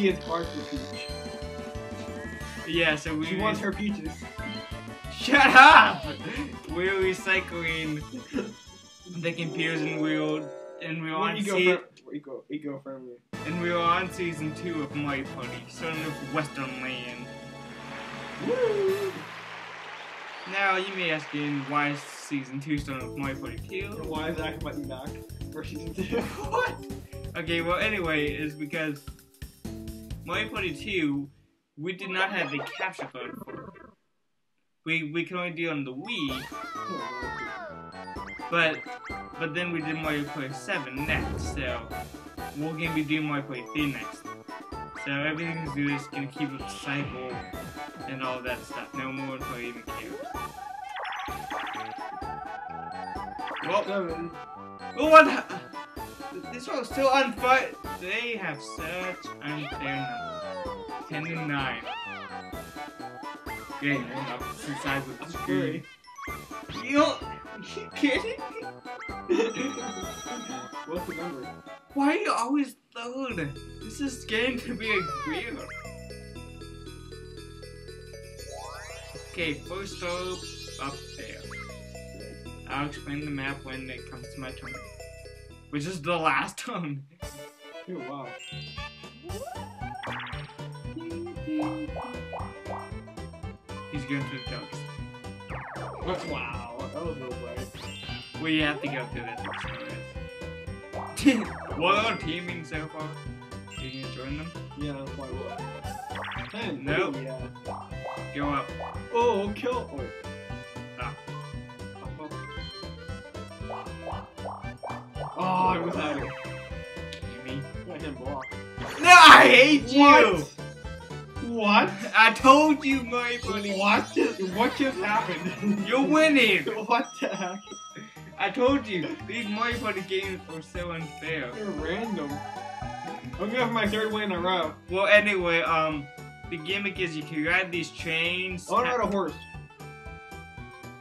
so is for Peach. Yeah, so we. She wants her peaches. Shut up! We're recycling the computers and we'll and we're on Eco, se- fri- eco, eco friendly. and we're on season two of My Party, Son of Western Land. Woo! Now you may ask in why is season two Son of My Party two? Why is button back for season two? What? Okay, well anyway, is because Mario Party 2 we did not have the capture card for. We we can only do it on the Wii, but but then we did Mario Party 7 next, so we're gonna be doing Mario Party 3 next. So everything's just gonna keep the cycle and all that stuff. No more until I even care. Well. Oh, what? This one's still unfair. They have such unfair numbers. 10 and 9. Okay, opposite sides of the I'm screen. You don't- you kidding me? What's the number? Why are you always third? This is getting to be a weird. Okay, first up, up there. I'll explain the map when it comes to my turn. Which is the last turn. Oh wow. He's going to the ducks. What? Wow. That was no way. We have to go through this. what are teaming so far? You can join them? Yeah, why what? Ten. Nope. Oh, uh, yeah. Go up. Oh, kill. Oh, Oh, I was out of. Amy. Got him block. No, I hate you! What? What? I told you, my buddy. What just, what just happened? You're winning! what the heck? I told you, these Mario Party games are so unfair. You're random. I'm gonna have my third win in a row. Well, anyway, um, the gimmick is you can ride these trains. I want to ride a horse.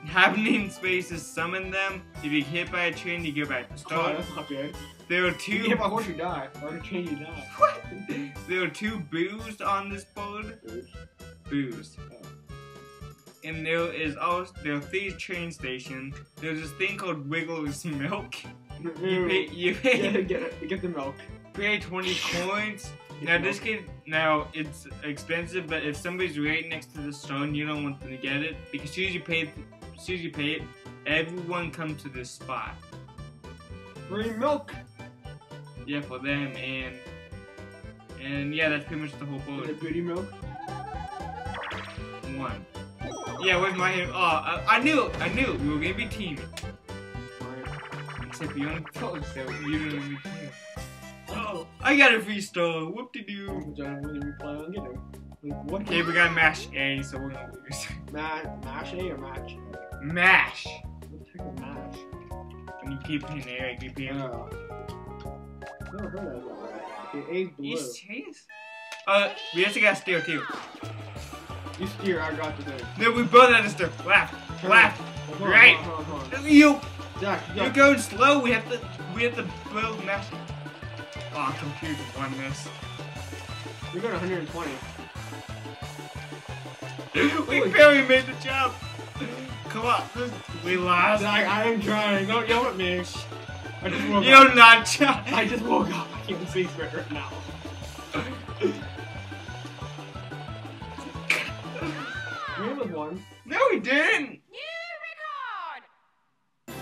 Happening spaces summon them. If you get hit by a train, you go back to Oh, start. that's not good. There are If you two. hit my horse, you die. Or to change, you die. What? There are two boos on this board. Boos. Oh. And there is also there are three train stations. There's this thing called Wiggler's Milk. You pay you Get, pay, get, get the milk. pay twenty coins. Now this can now it's expensive, but if somebody's right next to the stone, you don't want them to get it because as soon as you pay, as soon as you pay it, everyone comes to this spot. Free milk. Yeah, for them and and yeah, that's pretty much the whole Is board. it booty milk? One. Yeah, where's my Oh, I, I knew, I knew we were gonna be teaming. Except you only told so you didn't want me teaming. Oh, I got a free star. Whoop de doo. Which I don't plan on getting. Like, what? Okay, we got mash A, so we're gonna lose. Ma- mash A or match? Mash. What the heck is mash? When you keep hitting A, I keep hitting. Oh. Never heard of that. Okay, A's blue. You serious? Uh, we have to get steer too. You steer, I got the thing. No, we both had to steer. Left, Turn. left. Hold on, right. hold on, hold on. You, Zach, you you're going slow. We have to, we have to build mash. Oh, computer won this. You're going 120. we barely made the jump. Come on, we lost. Zach, I am trying. Don't yell at me. I just woke up. You're not trying. I just woke up. I can't see straight right now. We was one. No, we didn't. New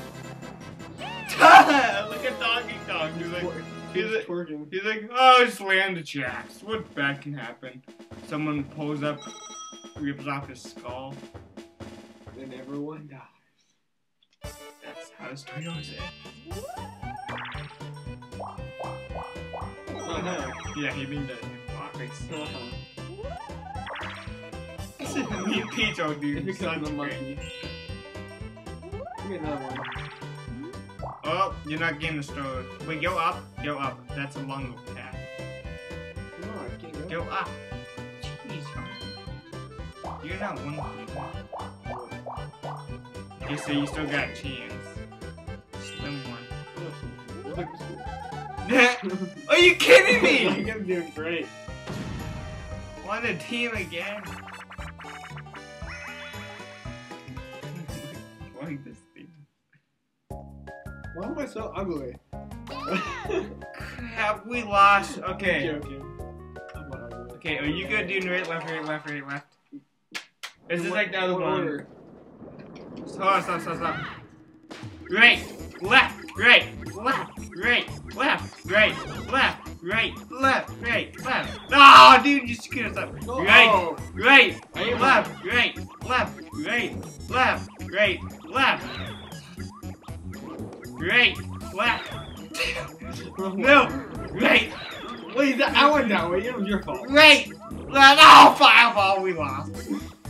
Look at Donkey Kong. He's like, He's he's like, he's like, oh, just land the jacks. What bad can happen? Someone pulls up, rips off his skull. And everyone dies. That's how the story goes. Oh, no. Yeah, he mean that in pockets. Uh-huh. Me and Peach are dude. It's because I'm a monkey. Give me another one. Oh, you're not getting the story. Wait, go up, go up. That's a longer path. No, I can't go. Go up. Jeez, Harvey. You're not one of them. Okay, so you still got a chance. Slim one. Are you kidding I me? think I'm doing great. On the team again. like this thing. Why am I so ugly? Have we lost? Okay. Joking. I'm. Okay, are you good doing right, left, right, left, right, left? This is like the other one. Stop, stop, stop, stop. Right, left, right, left, right, left, right, left, right, left, right, left. Oh, dude, you screwed us up. Right, right, left, right, left, right, left, right, left. Right, left. No, right, Wait, I went that way. It was your fault. right, left. Oh, fireball, we lost.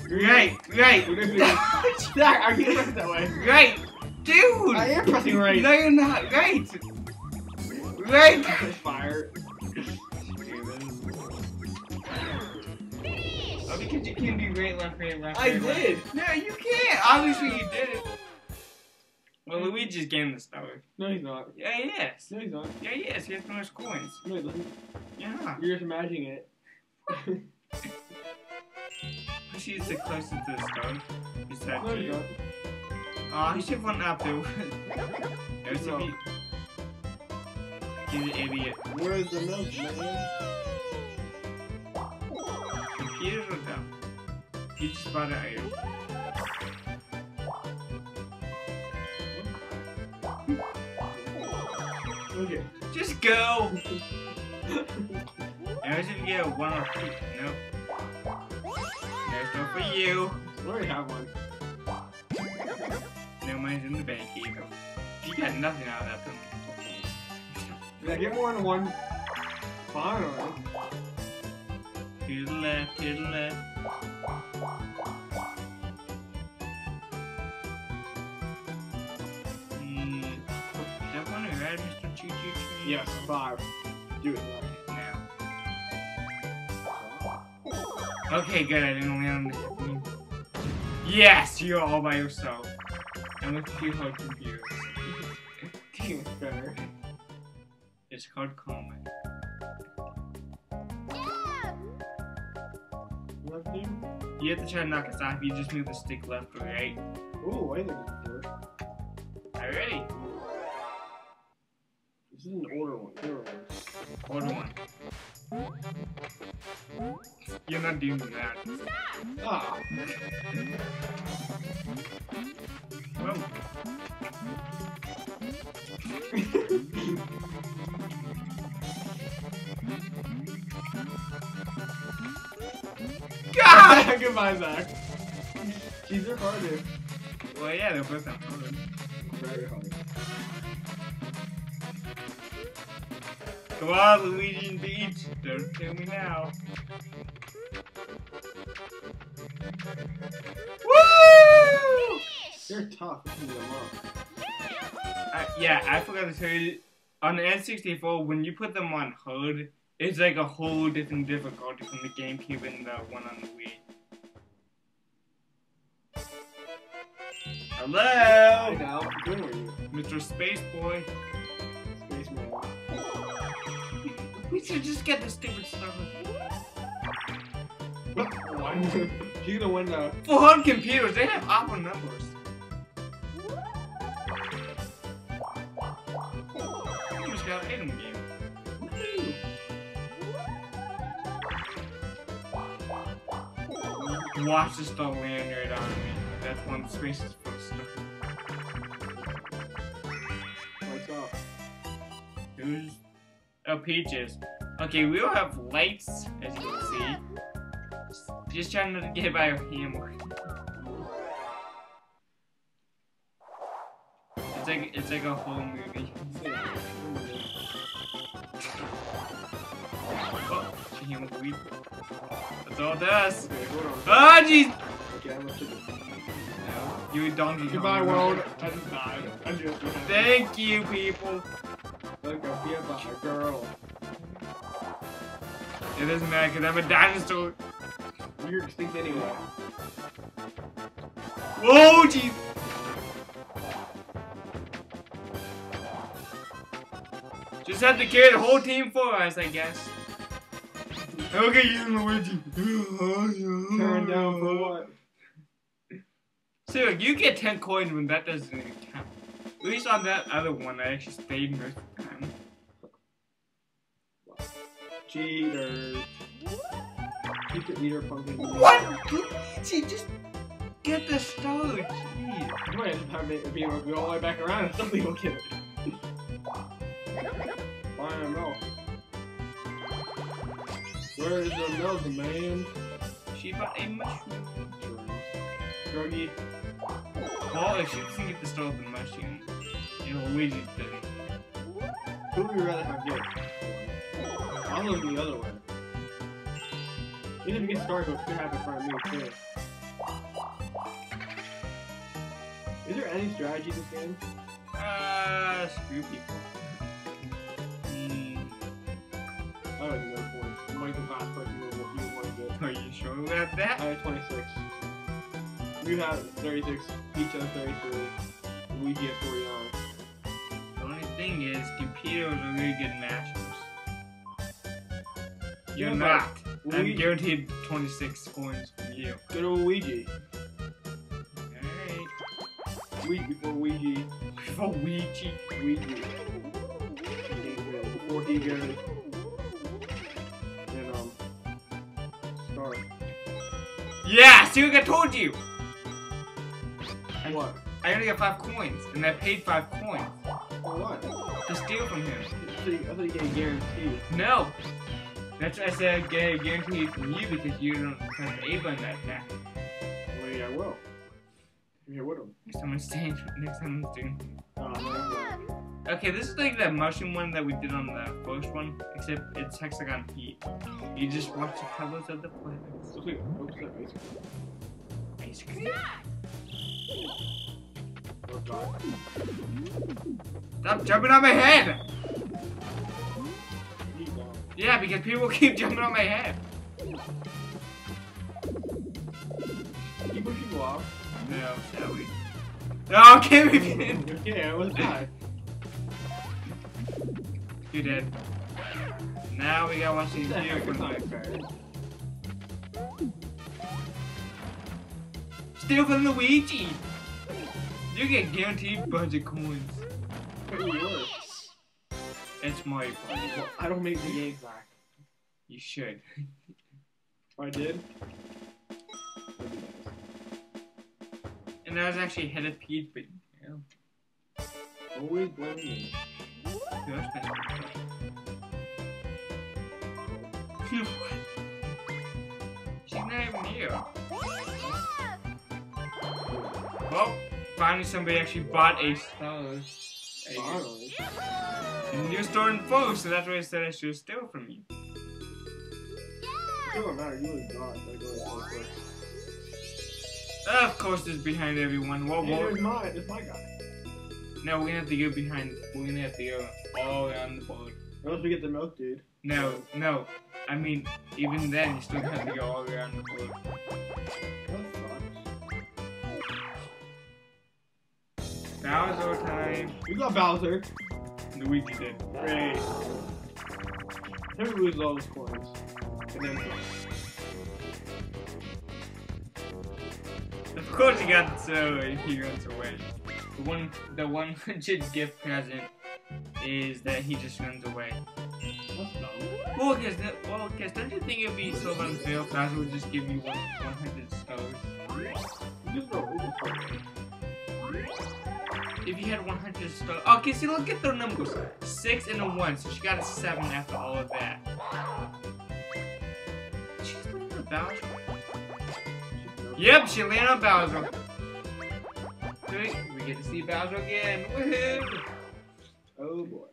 Right, right. What if it- Zach, I can't press that way. Right, dude. I am pressing right. No, you're not. Right. Right. Fire. Oh, because you can do right, left, right, left. I right, left. did. No, you can't. Obviously, you did it. Well, Luigi's getting the star. No, he's not. Yeah, he is. No, he's not. Yeah, he is. He has the most coins. No, he doesn't. Yeah. You're just imagining it. She's the closest to the star. Besides No, you're you. not. Oh, he should have went up there. There's No. a be- He's an idiot. Where's the milk, man? Computers are dumb. He just bought an item. Okay. Just go! Now if you get a one or two. Nope. There's no for you. I already have one. No mine's in the bank either. You got nothing out of that thing. Did I get more than one? Alright. To the left, to the left. Hmm. Is that one red, Mr. Choo Choo Tree? Yes, five. Do it Okay, good. I didn't land. Yes, you're all by yourself. And with two hard computers. Team better. It's called Comet. Left team? You have to try to knock us off. You just move the stick left or right. Ooh, I think it's it. Alrighty. This is an older one. Order one. You're not doing that. Ah! Whoa. God! Goodbye, Zach. These are harder. Well, yeah, they're both not hard. Very hard. Come on, Luigi. Don't kill me now. Woo! They're tough. This is. Uh, yeah, I forgot to tell you. On the N64, when you put them on hard, it's like a whole different difficulty from the GameCube and the one on the Wii. I Hello, know. Good were you? Mr. Space Boy. We should just get the stupid stuff. One. She's gonna win the. For home computers, they have awful numbers. You just got an item game. Watch this stuff land right on me. That's one of the spaces for the stuff. Lights off. Who's Oh peaches. Okay, we all have lights, as you can see. Just trying not to get by a hammer. It's like it's like a whole movie. Oh, the weed. That's all it does. Okay, hold on. Oh jeez! Okay, I'm gonna No, you donkey. Goodbye, world. Just. I just died. Thank you, people. Look, I'll be about a girl. It doesn't matter because I'm a dinosaur. You're extinct anyway. Whoa, jeez! Just have to carry the whole team for us, I guess. Okay, using Luigi. Turn down for what? So you get 10 coins when that doesn't even count. At least on that other one, I actually stayed most of the time. Cheaters. Secret eater pumpkin. What? Luigi, just get the stone. Jeez. You might just have it be able to go all the way back around and somebody will get it. Find a milk. Where is the milk, man? She bought a mushroom. Druggy. Well, oh, if she doesn't get the stone with the mushroom, you know, Luigi doesn't. Who would you rather have get? I'll look the other way. Even if you get started, it's gonna happen in front of me too. Is there any strategy in this game? Uh, screw people. Hmm, I don't even know points. You might be the last person you want to get. are you sure about that? I have 26. You have 36. Peach has 33. Luigi has 49. The only thing is, computers are really good matches. You're not. but I'm guaranteed 26 coins from you. Good old Luigi. Alright. Week before Luigi. Before Ouija. Luigi. Before he goes. And, um. Star. Yeah, see, like I told you! What? I only got 5 coins, and I paid 5 coins For what? to steal from him. I thought you, I thought you get a guarantee. No! That's why I said I get a guarantee from you because you don't have A button that back. Well, yeah, I will. I'm here with him. Next time I'm staying, next time I'm doing. Oh, no, Okay, this is like that mushroom one that we did on the first one, except it's hexagon heat. You just watch the colors of the planets. Looks like, looks like ice cream. Ice cream. Oh, God. Stop jumping on my head! Yeah, because people keep jumping on my head. Keep pushing people off. No, shall we? No, can't be kidding. yeah, it was die. You did. Now we gotta watch these videos. not fair. Steal from Luigi! You get guaranteed bunch of coins. Who? It's my fault. Well, I don't make the game back. You should. I did. And I was actually ahead of Pete, but yeah. Always blame me. Who else been- She's not even here. Well, finally somebody actually bought a Stars. Finally. And you're storing food, so that's why I said I should steal from you. It don't matter. You was God. I go real quick. Of course, it's behind everyone. Hey, well, there's my, there's my guy. no, we're gonna have to go behind. We're gonna have to go all around the board. Unless we get the milk, dude. No, no. I mean, even then, you still have to go all around the board. Bowser time. You got Bowser. Luigi did. Great. Never lose all his coins. And then Of course, he got so he runs away. The one, the one hundred gift present is that he just runs away. Well, because well, because don't you think it'd be so unfair if Bowser would just give you one one hundred stars? If you had 100 stars. Okay, see, look at the numbers. 6 and a 1, so she got a 7 after all of that. Bowser. Yep, she landed on Bowser. Wait, we get to see Bowser again. Woohoo! Oh boy.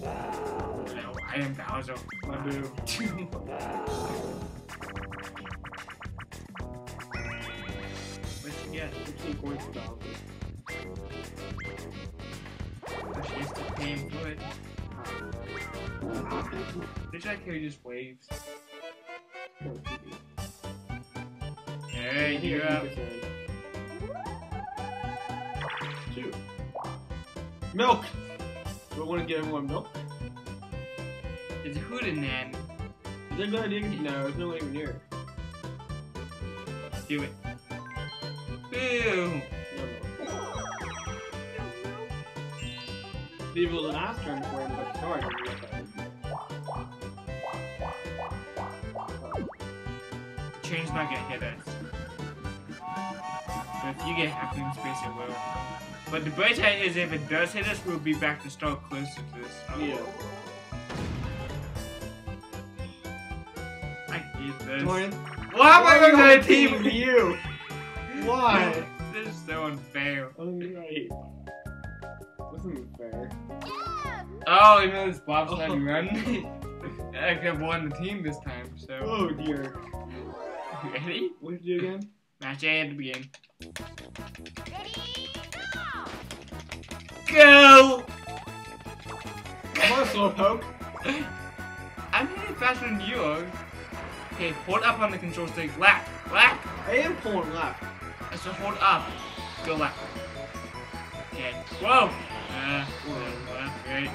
No, I am Bowser. My boo. What'd she get? 15 coins for Bowser. She has to him for it. This like how he just waves. Hey, you're up. Two. Milk! Do I want to get everyone milk? It's Hootenanny. Is that a good idea? No, it's not even near. Do it. Boo! See if it was an ass turn for him, but sorry. didn't get. The train's not gonna hit us. But if you get happy in space, it will. But the bright side is if it does hit us, we'll be back to start closer to this. Oh. Yeah. I hate this. Jordan, Why am I going to the team? team you? Why? This is so unfair. Alright. This isn't fair. Oh, you know this bobsled Oh. run? I could have won the team this time, so. Oh dear. Ready? What did you do again? Match A at the beginning. Ready? Go! Come on, Slowpoke. I'm hitting faster than you are. Okay, hold up on the control stick. Left, left. I am pulling left. I said hold up. Go left. Okay. Whoa! Uh, uh, left, right.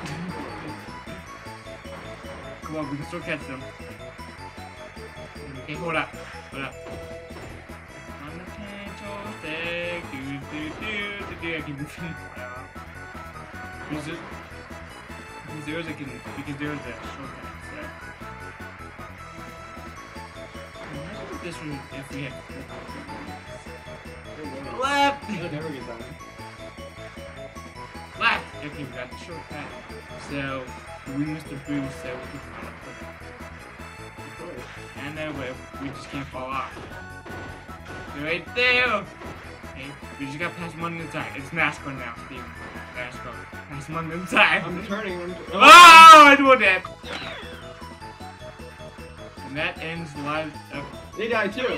Come on, we can still catch them. Okay, hold up. Hold up. On the stick. Do, do, do, do, do. I can in. Because it- because there is a can because there is a shortcut. So. Imagine if this one if we had left. It'll never get done. Okay, we got the shortcut. So, we missed a boost, so we can fall Of course. And then we, we just can't fall off. Right there! Okay, we just got past one at a time. It's NASCAR now, Steven. NASCAR. Past one at a time. I'm turning. I'm Oh, I do that! And that ends live. Uh, They died too.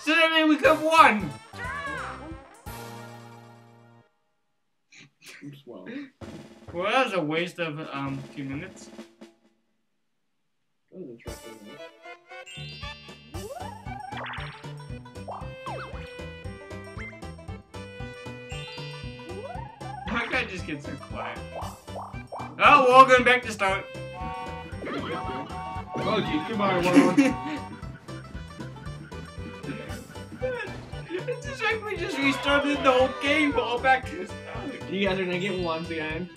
so that means we could have won! A waste of, um, two minutes. That was interesting. though. That guy just gets so quiet. Oh, we're all going back to start. Oh, geez, goodbye, world. it's just like we just restarted the whole game, but all back to start. you guys are gonna get ones again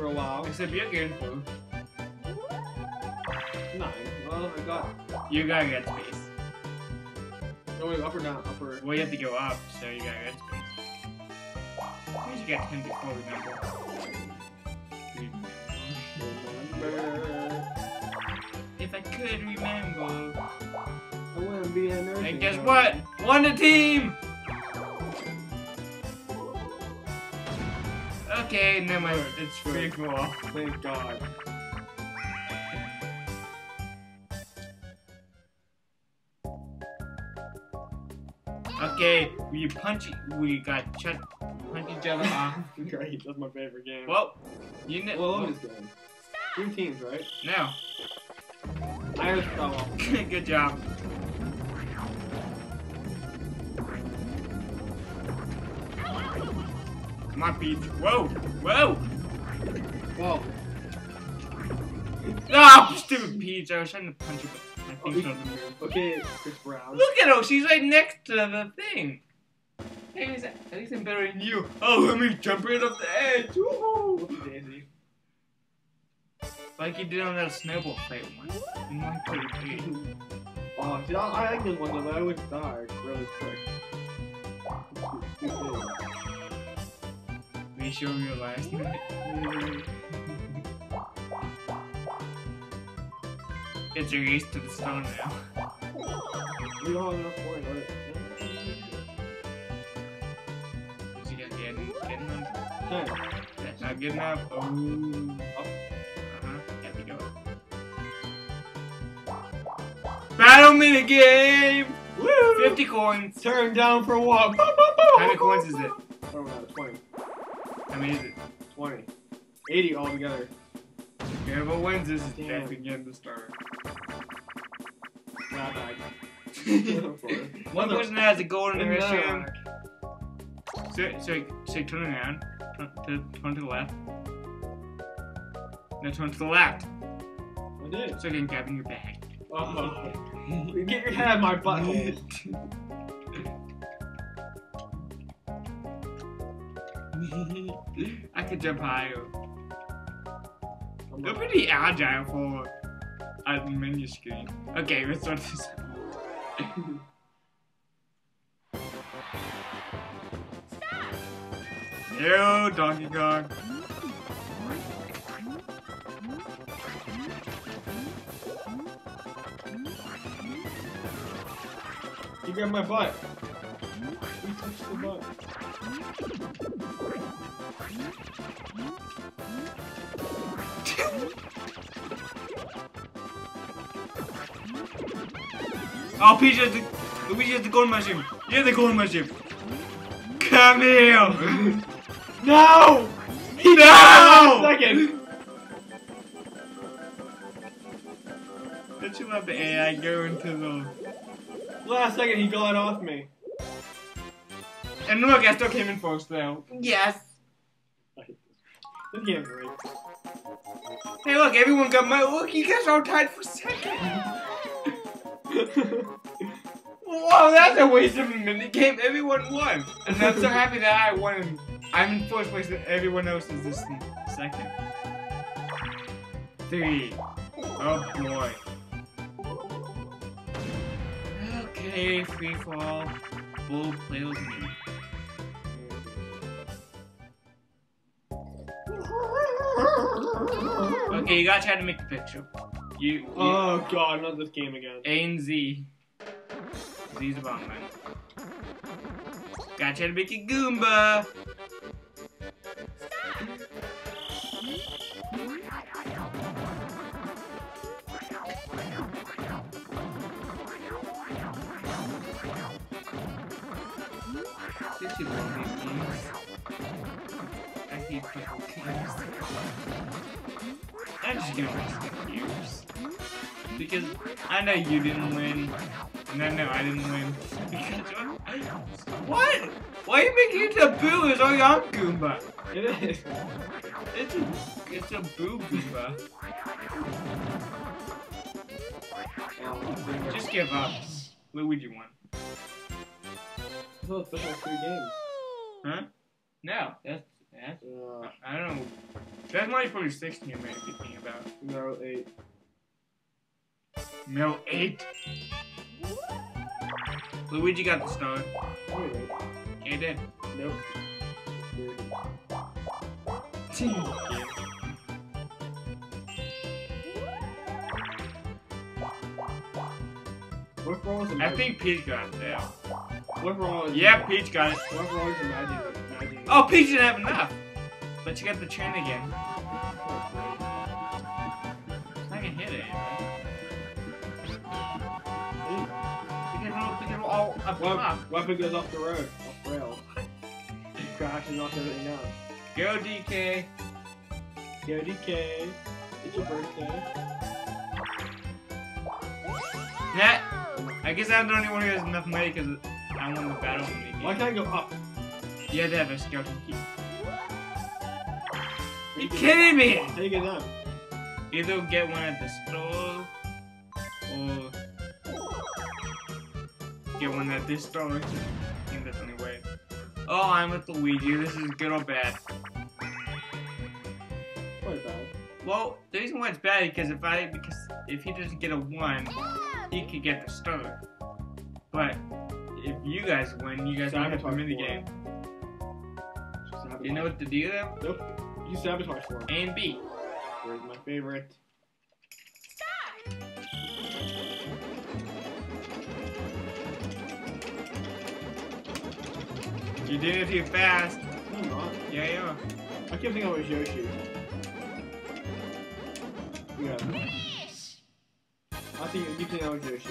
for a while. Except you're getting food. Nine. Well, I got. You gotta get space. Oh, wait, up or down? Up or. Well, you have to go up, so you gotta get space. At least you got 10 before remember. Remember. If I could remember. I wouldn't be a nurse. And guess what? Won the team! Okay, never mind. It's free for all. Thank God. Okay, we punch. We got shut. Punch each other off. Great, that's my favorite game. Well, you know. well, I'm. Two teams, right? no. Irish fellow. Good job. Come on, Peach. Whoa! Whoa! Whoa. Ah, stupid Peach. I was trying to punch you, but my Oh, thing's on the move. Okay, Chris Brown. Look at her. She's right next to the thing. Hey, is that- at least I'm better than you. Oh, let me jump right off the edge. Woohoo! Daisy. Like you did on that snowball fight once. In my pretty please. Oh, see, I, I like those ones, but I always die really quick. We show your last minute. It's a race to the stone now. You don't have enough right? Is he gonna get getting them? Ten. That's not good enough. Oh. Up. Uh-huh. Go. Battle mini game! Woo! 50 coins. Turn down for what? How many coins is it? Oh, no, 20. Many is it? 20. 80 altogether. Whoever wins this is Damn. definitely getting the star. Not bad. One person has a golden What's that? mission. So, so, so turn around. Turn to, turn to the left. No, turn to the left. I did. So I can grab in your bag. Oh. Get your head of my butthole. I could jump higher. I'm You're pretty agile for a menu screen. Okay, let's start this. No, Donkey Kong. You grabbed my butt. You touched the butt. Oh, Peach has the Luigi has the golden mushroom. You have the golden mushroom. Come here. No! He no. Second. Don't you love the AI go into the? Last second, he got off me. And look, I still came in first though. Yes. I hate this. This game's great. Hey, look, everyone got my. Look, you guys all tied for second. Whoa, that's a waste of a minute game. Everyone won. And I'm so happy that I won. I'm in first place and everyone else is just in second. Three. Oh boy. Okay, free fall. Full play with me. Okay, you gotta try to make the picture. You, you oh god, not this game again. A and Z. Z's a bomb man. Gotta try to make a Goomba. Did you love these games? I hate puzzle games. I'm just gonna waste years. Because I know you didn't win, and I know I didn't win. What? Why are you making it a boo? It's only on Goomba. It is. It's a it's a boo Goomba. Just give up. Luigi won. It's not special three games. Huh? No, that's that's Uh, I don't know. That's Mario Party 16 you made me think about. no, eight. Mel 8. Luigi got the star. No, wait. He did. Nope. What wrong with I think Peach got it there. What wrong with Yeah, Peach got it. What wrong with Imagine? Oh, Peach didn't have enough. But she got the chain again. I can hit it. Because we're, because we're all up Wep- top. weapon goes off the road, off rail. Crashes knocks everything down. Go DK. Go DK. It's your birthday. That. I guess I'm the only one who has enough money because I won the battle Why can't I go up? Had to have a skeleton key. You kidding me? You get done? Either get one at the store or get one at this store. I think that's the only way. Oh, I'm with Luigi. This is good or bad? Well, the reason why it's bad is because if I because if he doesn't get a one, he could get the star. But if you guys win, you guys don't have the Sabotage mini for game. Sabotage. You know what to do though? Nope. You sabotage for him. A and B. Where's my favorite? Stop! You did it too fast. No, I'm not. Yeah, yeah. I keep thinking it was Yoshi. Yeah. I think you keep thinking I was Yoshi.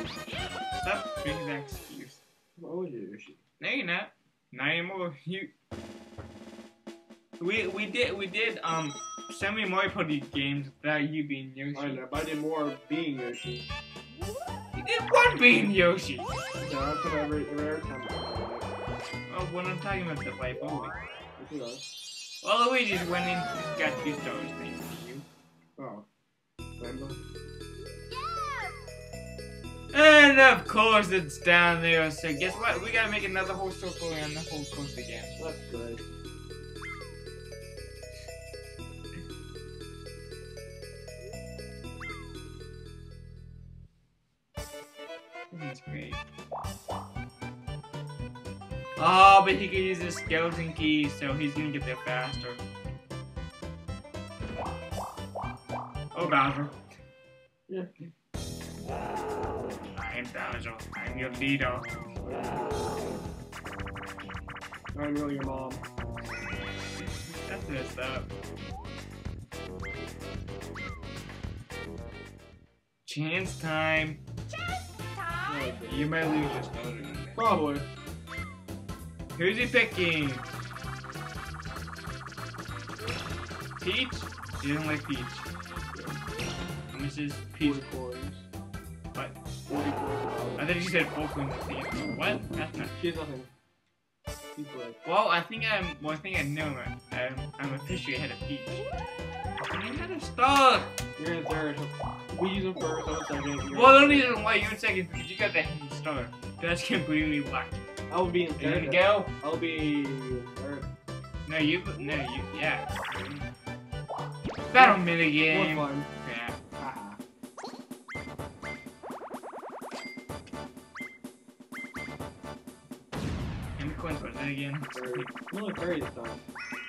Stop making that excuse. What was Yoshi? No, you're not. Not anymore. You. We we did we did um so many Mario Party games without you being Yoshi. I know, but I did more being Yoshi. You did one being Yoshi. No, I put every, every time. Oh, when I'm talking about the life only. Us. Well, Luigi's winning. He's got two stars thanks to you. Oh. Rainbow? And of course it's down there, so guess what? We gotta make another whole circle and the whole coast again. That's good. That's great. Oh, but he can use the skeleton key, so he's gonna get there faster. Oh, Bowser. Yeah. I'm Bowser. I'm your leader. I'm really your mom. That's messed up. Chance time. You might lose. Probably. Who's he picking? Peach? He doesn't like Peach. How much is Peach? 40 coins. What? 40 coins. I think you said full coin with Peach. What? That's not. She has nothing. Good. Well, I think I'm. Well, I think I know it. I'm, I'm officially ahead of Peach. I'm ahead of Star. You're in third. We use him first, I'm second. Well, in don't even why you're in second because you got the head start. That's completely third. I will be in You third. gonna go? I'll be third. No, you. No, you. Yeah. Battle minigame. fun. Yeah. Coins was it again? Only 30 this time.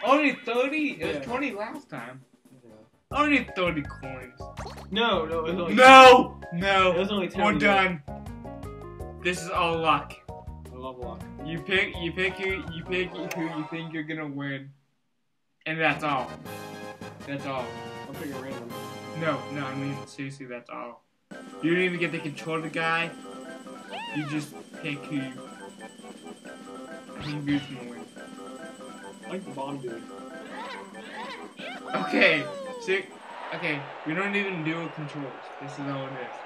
Only 30? It was 20 last time. Only 30 coins. No, no, it was only No! It No! was only 10. We're done. This is all luck. I love luck. You pick, you pick who, you pick who you think you're gonna win. And that's all. That's all. I'm picking random. No, no, I mean, seriously, that's all. You don't even get to control the guy. You just pick who you think you're. I like the bomb dude. Okay, so, okay, we don't even do controls. This is all it is.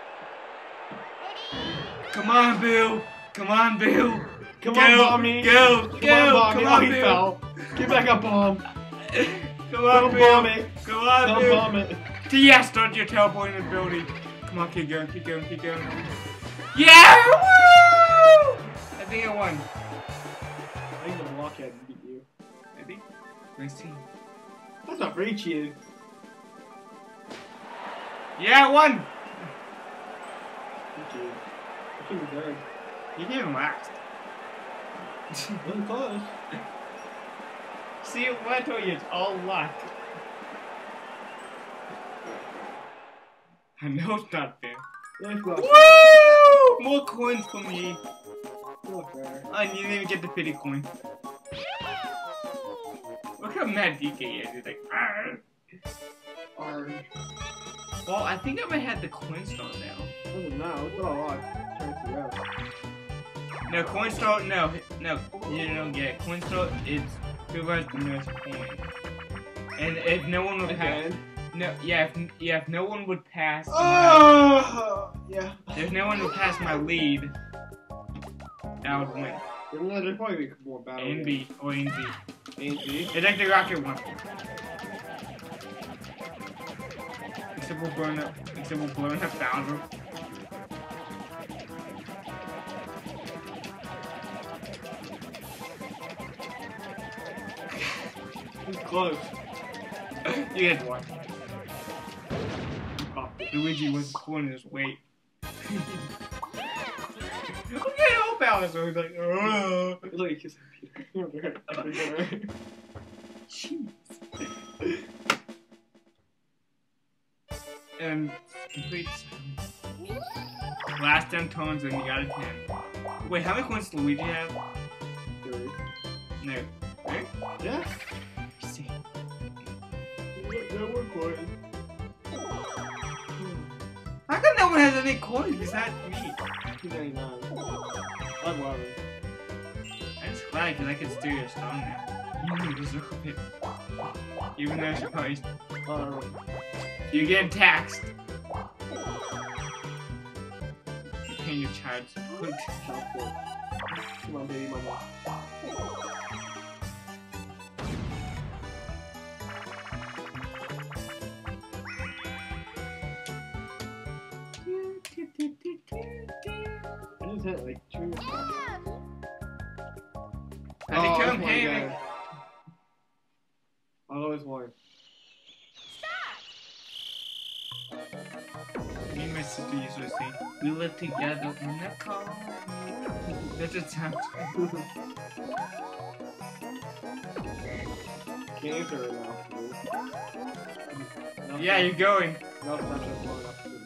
Come on, Bill! Come on, Bill! Come go, on, Bommy! Go, Come go, on, come on, he Bill! fell. Get back up, bomb! Come on, Don't Bill! bomb it! Come on, Don't Bill! bomb it! Yes, start your teleporting ability. Come on, keep going, keep going, keep going. Yeah! Woo! I think I won. I think the beat you. Maybe. Let's see. That's not very cheated. Yeah, I won! You cheated. I third. You came last. Wasn't close. See, what I told you, it's all luck. I know it's not fair. Woo! More coins for me. I didn't even get the pity coin. How mad DK is. He's like, "Arr." Orange. well, I think I might have the coin star now. Oh, Doesn't matter. It's not a lot. Turns it out. No, coin star, no, no, you don't get it. Coin star, it's who has the most coins. And if no one would pass, Again. no, yeah, if, yeah, if no one would pass, my, Oh! Yeah. if no one would pass my lead, I would win. No, there's probably a more battle. A and B, or oh, A and B. A and B. It's like the rocket one. Except we're blowing up, except we're blowing up Bowser. Close. you guys won. Oh, Luigi was pulling his weight. Look old Bowser. He's like, oh. It's like kissing Jeez. And complete. Last 10 tones and you got a 10. Wait, how many coins does Luigi have? Three. No. Right? Yeah. See. No more coins. How come no one has any coins besides me? 299. I'm glad because I can steal your stone now. You deserve it. Even though you're probably Uh, You're getting taxed. You're paying your child support. Come on, baby mama. Together in the car. That's a answer right now. No, Yeah, you're going. No, it's not just long enough to do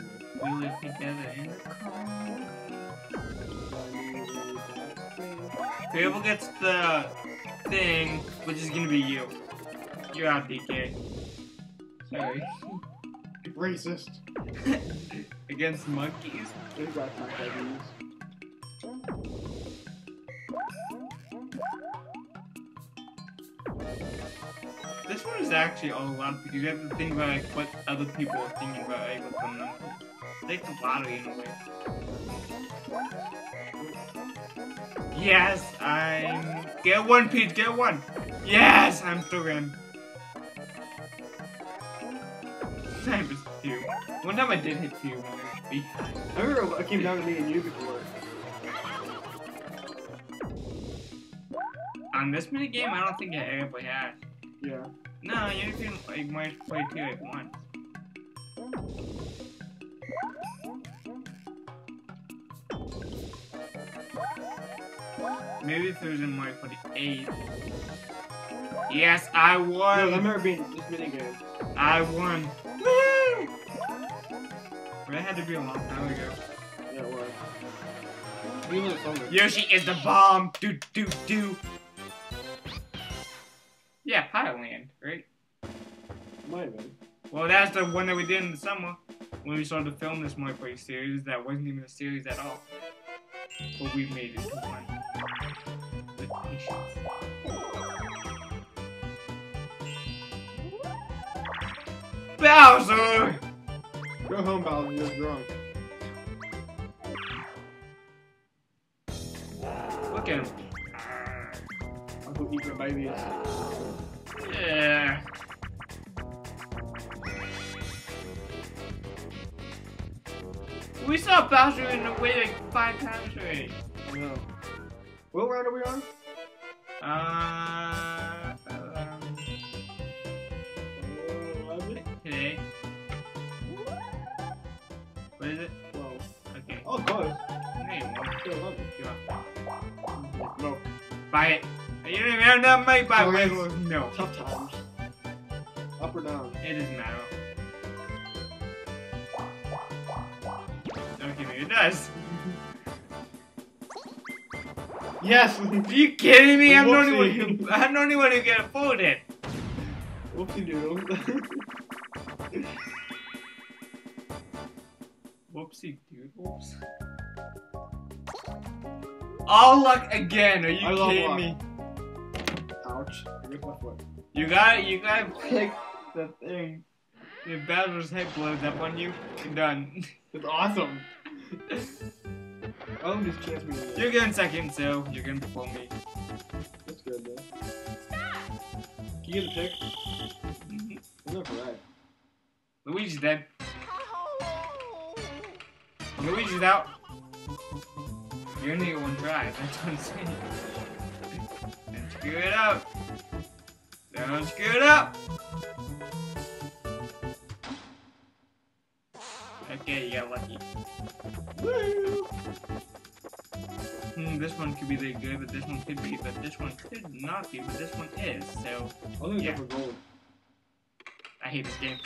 We live together in the car. Whoever gets the thing, which is gonna be you. You're out, DK. Sorry. Racist. Against monkeys? They've got attack IDs. This one is actually all allowed because you have to think about like what other people are thinking about like with them numbers. It's like the lottery in a way. Yes, I'm get one Pete, get one. Yes, I'm still in. Time is two. One time I did hit two I remember. I came down to me and you before. On this mini game, I don't think I ever had. Yeah. No, you can like might play two at once. Maybe if it was in Mario Party 8. Yes, I No, I won! remember being this minigame. I won! It had to be a long time ago. Yeah, it was. You know the song. Yoshi is the bomb! Do do do! Yeah, Pyland, right? Might have been. Well, that's the one that we did in the summer when we started to film this Mario Party series. That wasn't even a series at all, but we made it one. With patience. Bowser! Go home, Bowser. You're drunk. Look at him. I'll go eat my babies. Yeah. We saw Bowser in the way like five times already. I know. What round are we on? Uh, um, today. What is it? Twelve. Okay. Oh, close. No, you won't. Still. Give up. No. Buy it. You don't even have enough money to buy Sorry. regular. No. Tough times. Up or down? It doesn't matter. Okay, maybe it does. Yes. Are you kidding me? I'm the only one who I'm the only one who can afford it. Whoopsie doodle. Whoopsie doodles. All luck again. Are you I kidding luck. me? Ouch. Here's my foot. You got you got to pick the thing. If Bowser's head blows up on you, you're done. It's awesome. I love this chance me. You're getting second, so you're gonna before me. That's good, though. Can you get a pick? I'm not correct. Luigi's dead. Luigi's out. You only get one try, that's what I'm saying. Don't screw it up. Don't screw it up. Okay, you got lucky. Woo! Hmm, this one could be really good, but this one could be, but this one could not be, but this one is, so I'll Yeah. gold. I hate this game.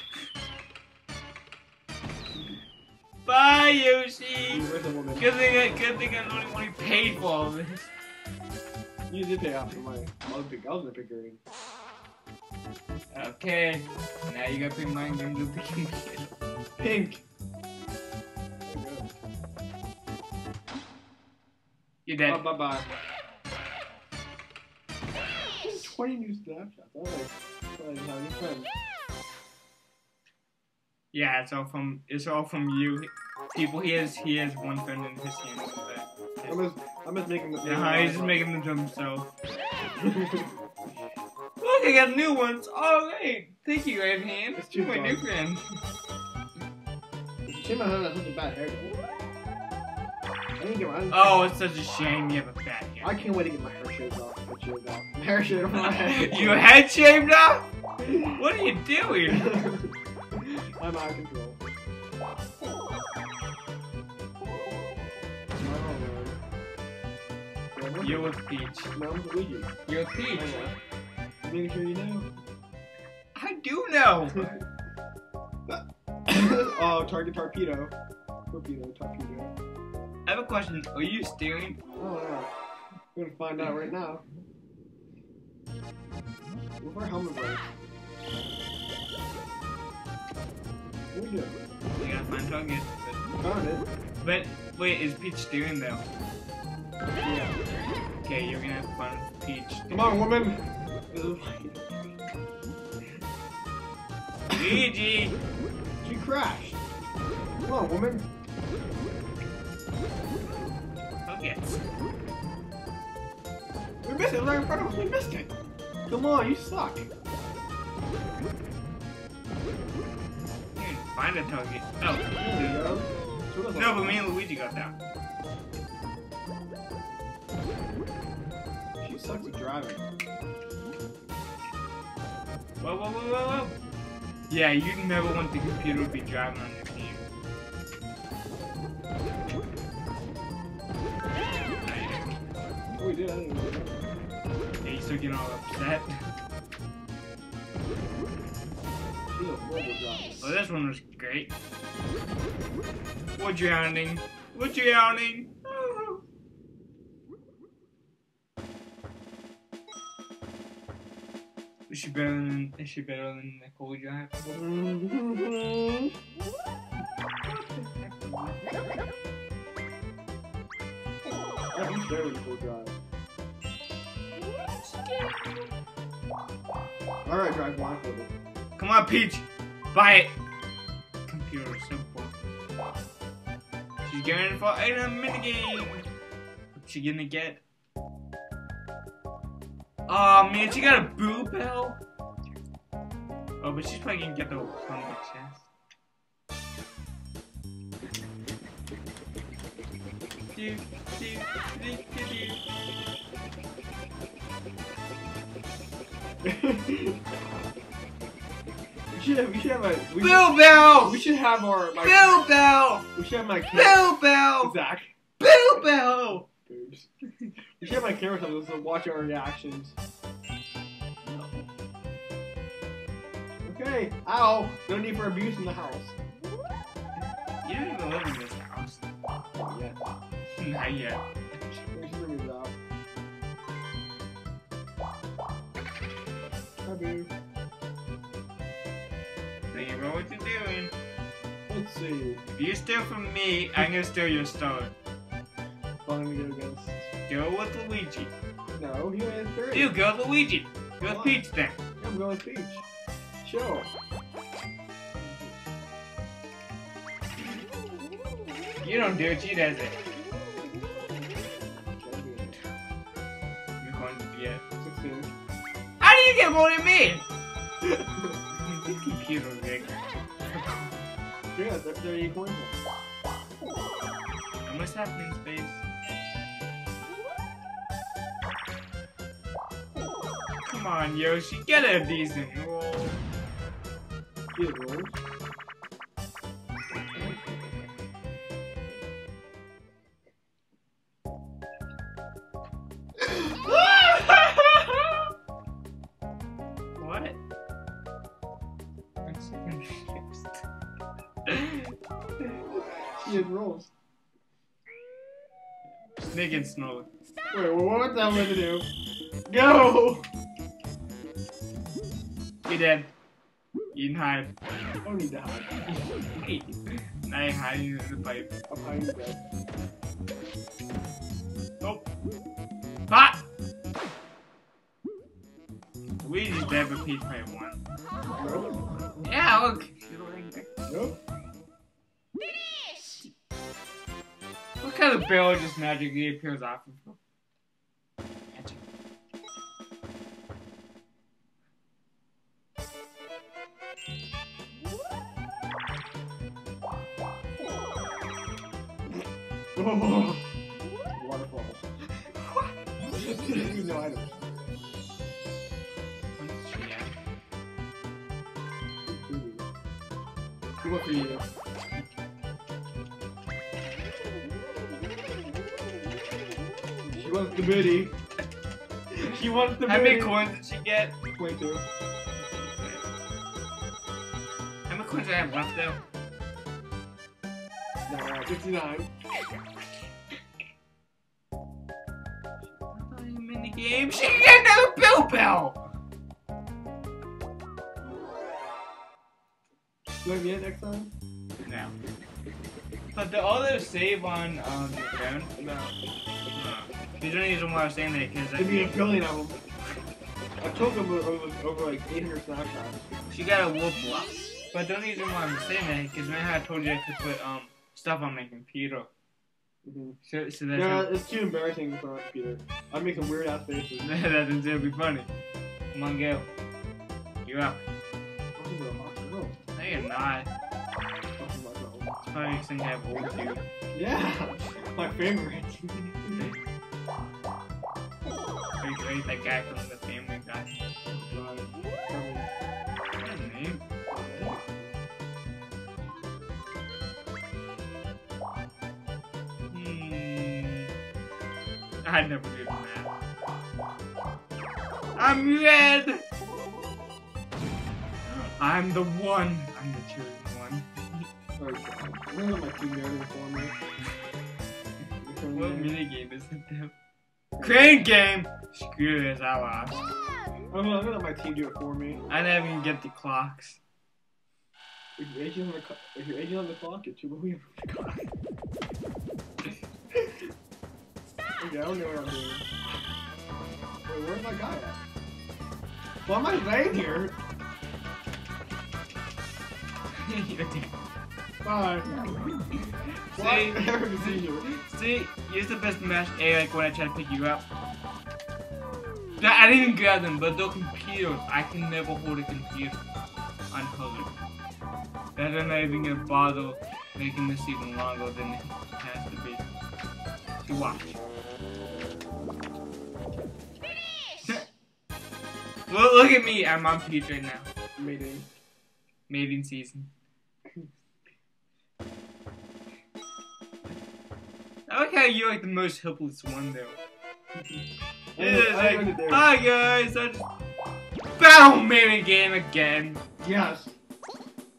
Bye, Yoshi! Where's the woman? Good thing, I, good thing I'm the only one who paid for all this. You did pay off for my. I was, pick, I was gonna pick green. Okay, now you gotta pick mine game to pick. Pink. You You're dead. Oh, bye bye. 20 new snapshots. I like. I like how friends. Yeah, it's all from it's all from you. People, he has he has one friend in his game. I'm just, I'm just making the. Yeah, he's just making them to himself. Look, I got new ones. Oh, hey, thank you, Red Hand. It's too my fun. new friend. Shame I have such a bad hair. I didn't get my. Oh, it's such a shame you have a fat I can't wait to get my hair shaved off. My shaved off. Hair shaved off my head. Your head shaved off? What are you doing? I'm out of control. You're with Peach. No, I'm Luigi. You're with Peach. I know. Making sure you know. I do know. oh, target torpedo. Torpedo, torpedo. I have a question. Are you steering? Oh, yeah. We're gonna find out right now. Where's our helmet break? What are we doing? We gotta find target. Found it. But, but wait, is Peach steering though? Yeah. Okay, you're gonna have fun with Peach. Come on, woman. Luigi. She crashed. Come on, woman. Okay. We missed it. It right in front of us. We missed it. Come on, you suck. Find a target. Oh. There we go. No, but me and Luigi got that. Sucks at driving. Whoa, whoa, whoa, whoa, whoa. Yeah, you never want the computer to be driving on your team. Oh, we did. I didn't. Yeah, you start getting all upset. Oh, this one was great. We're drowning. We're drowning. Is she better than is she better than Nicole Drive? I think there was cool drive. Alright, drive blindfolded. Come on, Peach! Buy it! Computer simple. She's going for a minigame! What's she gonna get? Aw, man, she got a boo bell? Oh, but she's probably gonna get the Plunder Chest. Do, do, do, do, do. we should have. We should have a. We, Boo bell! we should have our. My, Boo bell! we should have my. Boo bell! Zach. Boo bell! We should have my camera so to watch our reactions. Okay. Ow. No need for abuse in the house. You don't even live in this house. Yeah. Not yet. We should remove that. Hi, boo. Think what you're doing. Let's see. If you steal from me, I'm gonna steal your star. Fun to go against. Go with Luigi. No, he only had three. You go with Luigi. Go with Peach then. I'm going with Peach. Chill. You don't do it, she does it. You're going to get. 16. How do you get more than me? This computer rig. Yeah, they're, they're equal. And what's happening in space? Come on, Yoshi, get a decent roll. Good rolls. what? I'm so confused. She rolls. And Snow. Wait, what am I to do? Go! You're dead. Eating hive. I don't need to hide. Now you're hiding in the pipe. I'm hiding bed. Oh. Hot! Luigi's dead, but Peach probably won. Nope. Yeah, look. Nope. What kind of barrel just magically appears off of Oh. no she at? What for you? She wants the biddy. She wants the How many coins did she get? 22. How many coins do I have left though? Nah, 59. Game. She can get another Bill Bell. Do I get it next time? No. But the other save on um the phone. No. There's only reason why I was saying that because Give me a billion of them. I took them over, over, over like 800 snapshots. she got a Warp Block. But the only reason why I'm saying that because remember how I told you I could put um stuff on my computer. Mm-hmm. So so that's Yeah, it's too embarrassing for my computer. I make some weird ass faces. that's gonna be funny. Come on, go. You're up. Talking to a hot girl. No, you're not. Talking about girl. It's probably because I have old dude. Yeah, my favorite. Wait, wait, that guy from the Family Guy. I'd never do that. I'm red! I'm the one. I'm the chosen one. I'm gonna let my team go for me. What minigame is it though? Crane game! Screw this, I lost. I'm gonna, let my team do it for me. I didn't even get the clocks. If you're aging on the, if you're aging on the clock, it's too moving on the clock. Okay, I don't know what I'm doing. Wait, where's my guy at? Why am I laying here? Bye. See? I never see you're the best match A, like when I try to pick you up. I didn't even grab them, but they're computers. I can never hold a computer unhooked. That I'm not even gonna bother making this even longer than it has to be. To watch. Look, look at me, I'm on Peach right now. Mating. Mating season. I like how you're like the most helpless one though. I It is like, hi guys, I just battle mating game again. Yes.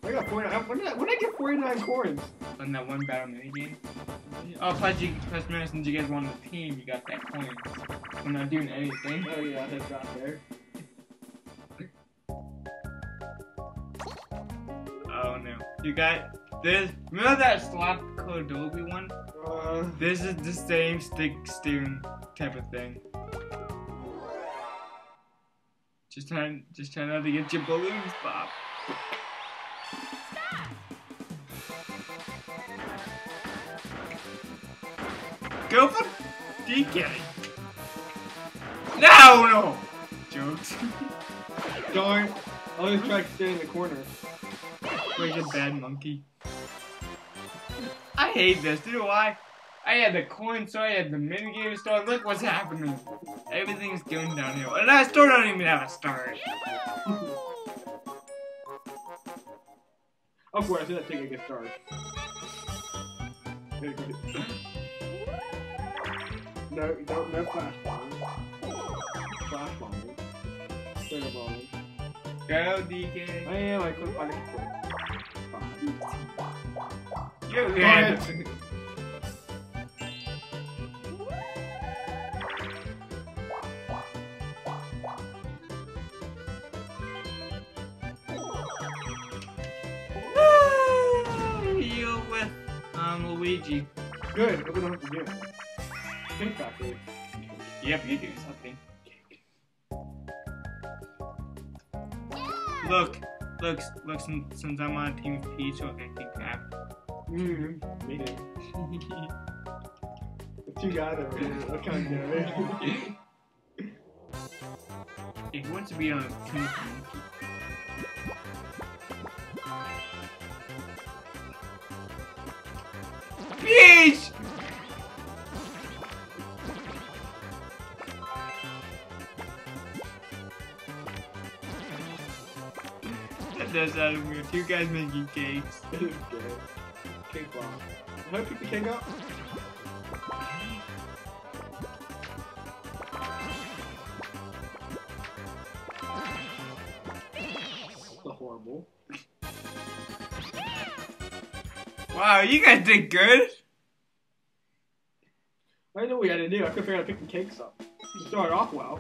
I got 49. When did I, when did I get 49 coins? On that one battle mini game. Oh, plus you, plus since you guys won the team, you got that coin. I'm not doing anything. Oh yeah, that got there. Oh no, you got this. Remember that slap Kodobi one? Uh, This is the same stick steering type of thing. Just trying, just trying not to get your balloons pop. Go for DK. No, no. Jokes. I'll just try to stay in the corner. Like a bad monkey. I hate this. Do you know why? I had the coin store, I had the minigame store. Look what's happening. Everything's going downhill. And I still don't even have a start. Of course, I did think I get started. No, don't, no flash bombs. Flash bombs. Trigger bombs. Go, DK. I am, I couldn't find a control. You're Go good. ahead. you with um Luigi. Good, we don't have to do it. Cake factory. Yep, you're doing something. Look, look, look. Since, since I'm on Team Peach, look, I can Mm, me too. what you? What kind of guy? It wants to be on company. That does sound weird. Two guys making cakes. How do I pick the cake up? The horrible. Wow, you guys did good. I know what we had to do. I couldn't figure out how to pick the cakes up. You started off well.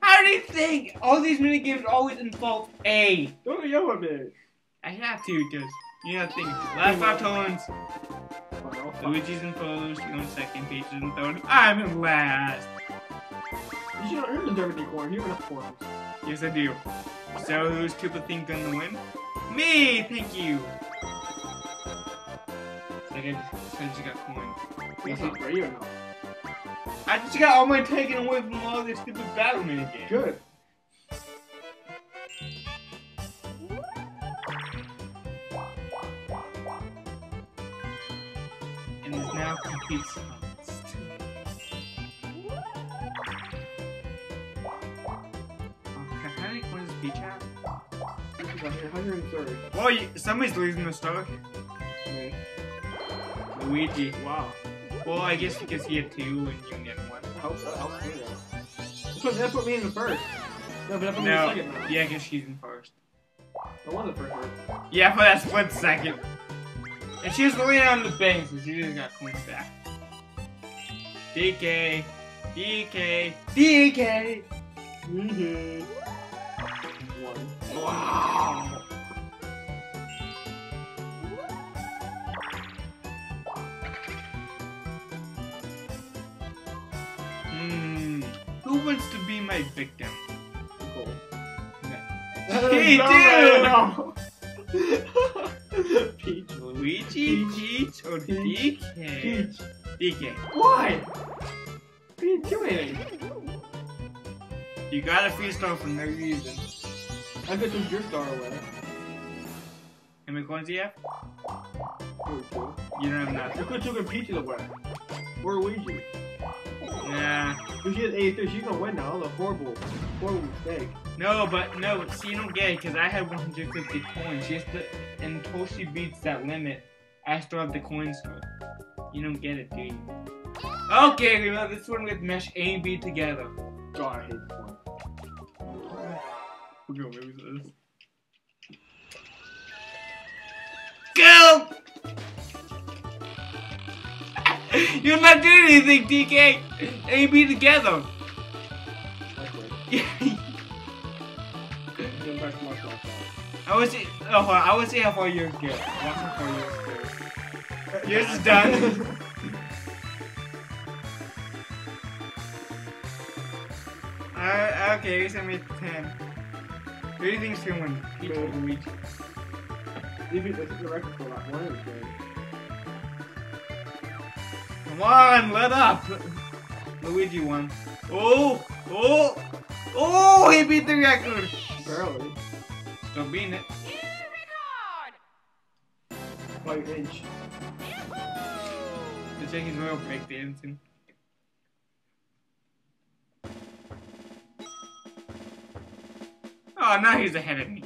How do you think all these mini games always involve A? Don't yell at me. I have to, because you to think. Last five tones, Luigi's in first, you're in second, Peach is in third, I'm in last. You should earn the Derby corn. You have enough corns. Yes, I do. So who's stupid think gonna win? Me, thank you. Second, I just got coin. That's not for you or not. I just got all my taken away from all this stupid battle mini games. Good. Now complete silence. Oh, how many coins does Peach have? This 130. Well, you, somebody's losing the star. Me. Luigi. Wow. Well, I guess because he had two and you get one. I hope that helps. That's what, that put me in the first. No, but that put me in the second now. yeah, I guess she's in first. I won the first one. Yeah, for that split second. And she was laying on the bank, so she just got coins back. DK, DK, DK. Mm-hmm. One. Wow. Hmm. Who wants to be my victim? Cool. Hey, No, dude! Peach. Luigi, Peach. Peach, or Peach. DK? Peach. DK. Why? I didn't do anything. You got a free star for no reason. I just took your star away. How many coins do you have? You don't have nothing. You could have taken Peach's away. Or Luigi. Nah. If she has 83, she's gonna win now. That was a horrible, horrible mistake. No, but no, see, you don't get it because I had 150 coins. She has to, until she beats that limit, I still have the coins. You don't get it, do you? Okay, we know this one with mesh A and B together. God, I hate one. We're gonna lose this. Go! You're not doing anything, DK. A and B together. That's right. Yeah. Going back to my class. I was oh, I would say how far yours go. Watch how far yours is done. uh, okay, I made ten. Who do you think's gonna win? Peach or Luigi? You beat the, the record for that one the. Come on, let up. Luigi won. Oh, oh, oh! He beat the record. Barely. Still beating it. Inch. It's like he's real break dancing. Oh, now he's ahead of me.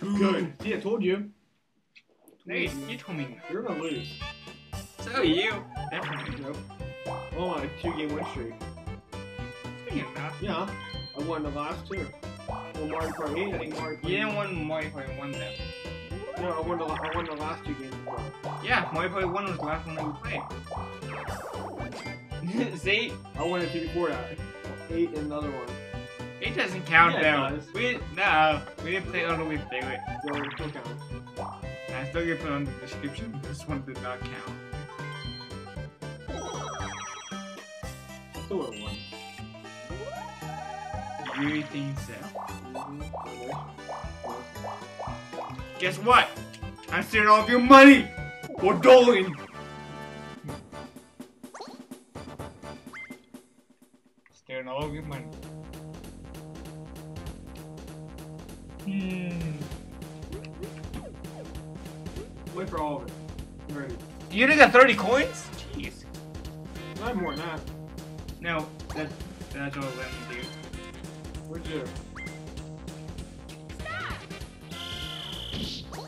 Good. See, I told you. Hey, you told me. You're gonna lose. So you. Oh, my two game win streak. Speaking of that, Yeah. I won the last two. Well, Mario Kart 8, I you didn't win Mario Party 1 then. No, I won the, I won the last two games. Yeah, Mario Party 1 was the last one that we played. See? I won it two before that. 8 and another one. It doesn't count Yeah, though. does. We no, we didn't play all the way through it. So, it still counts. I still get put on the description. This one did not count. Still would have won. You think so? Mhm. I wish. Guess what? I'm stealing all of your money! Or Dolan! Stealing all of your money. Hmm. Wait for all of it. Ready. You only got 30 coins? Jeez. I have more than that. No, that, that's all let me do. Where'd you?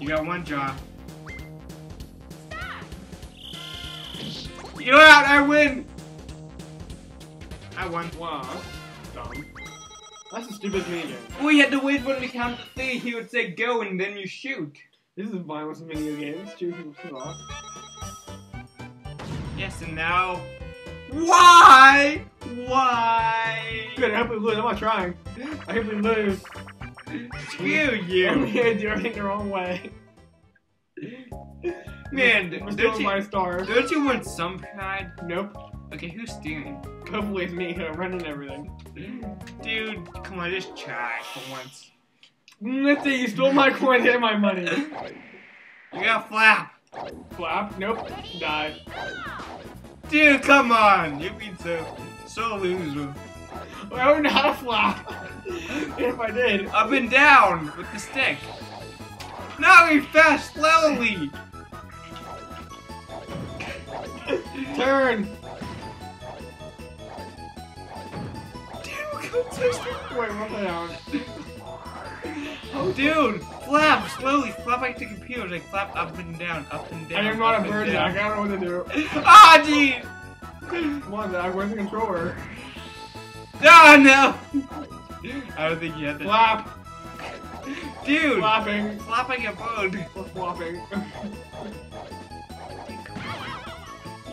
You got one job. You're out. I win. I won. Wow, dumb. That's the stupidest minigame. We had to wait when we count to three. He would say go, and then you shoot. This is mindless video games. Two people off. Yes, and now. Why? Why? Good, I hope we lose. I'm not trying. I hope we lose. Screw I'm you. gonna do everything the wrong way. Man, I'm don't you- my stars. Don't you want some pride? Nope. Okay, who's stealing? Hopefully it's me. I'm running everything. Dude, come on, just try for once. Let's see, you stole my coins and my money. You got flap. Flap. Nope. Died. Dude, come on. You've been so, so loser. I don't know how flap. if I did. Up and down with the stick. No, you fast, slowly. Turn. Dude, we're going so slow. Wait, one more down. Dude, flap slowly. Flap like the computer. Like flap up and down, up and down. I am not a bird. I don't know what to do. Ah, jeez. Come on, Zach. Where's the controller? No, no. I don't think you had that. Flap. Dude, Flapping. flap like a bird. Flopping.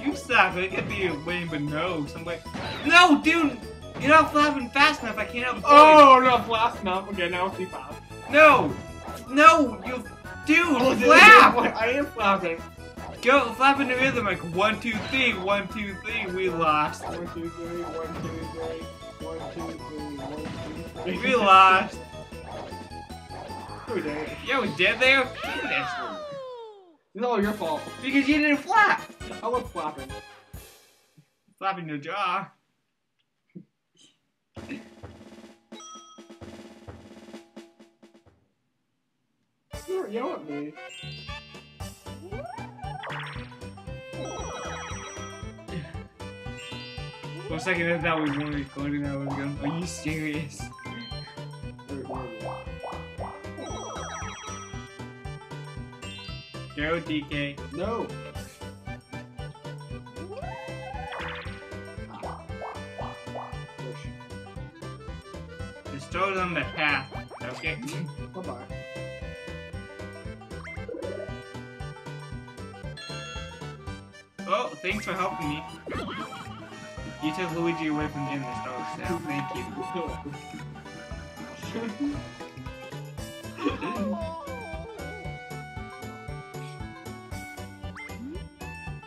You stop. It could be a win, but no. Somebody. No, dude. You're not flapping fast enough. I can't avoid. oh, I'm not fast enough. Okay, now too fast. No. No, you. Dude, Oh, flap. I am flapping. Go flap in the rhythm like one, two, three, one, two, three. We lost. One, two, three, one, two, three, one, two, three, one, two, three. We lost. Who did it? Yeah, we did there. It's your fault. Because you didn't flap. I love flapping. Flapping your jaw. You don't yell at me. For a second, I thought we weren't recording. I was going, are you serious? Go, DK. No. Just The them the path. Okay. Bye bye. Oh, thanks for helping me. You took Luigi away from of the store, so thank you.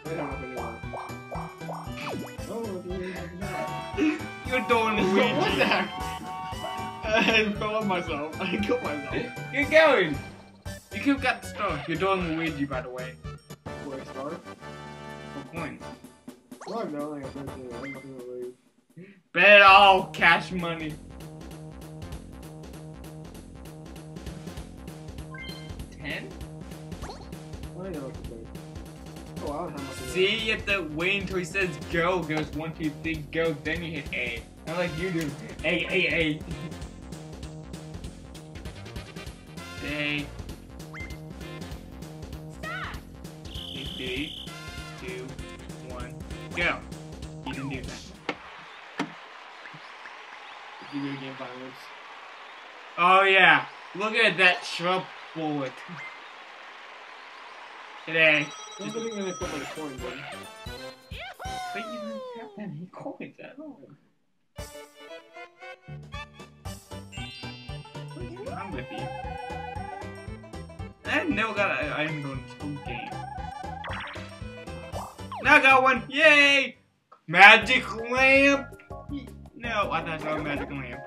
I don't have anyone. Oh. You're doing What Luigi. the heck? I fell on myself. I killed myself. You're going. You could have got the star. You're doing Luigi, by the way. Wait, star? For coins. Well, I'm like I'm gonna I'm not gonna leave. Bet it all cash money. Ten? I know what to do. Oh, I don't have much. See, you have to wait until he says go, goes one, two, three, go, then you hit A. Not like you do. A, A, A. A. Three, two, one, go. You didn't do that. Video game violence. Oh yeah, look at that shrub bullet. Today. I'm getting gonna put my coins in. But you didn't have any coins at all. I'm with you. I never got an item going this whole game. Now I got one! Yay! Magic lamp! No, I thought I saw a magic lamp.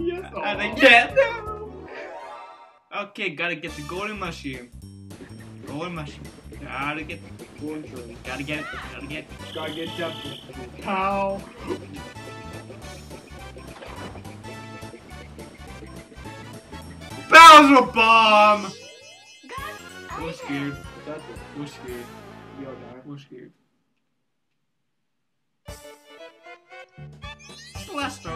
yes, I aw. think yeah, no! Okay, gotta get the golden mushroom. Golden mushroom. Gotta get Golden tree. Gotta get it. Gotta get it. Gotta get that cow. Bowser bomb! We're scared. That's. We're scared. Die. Last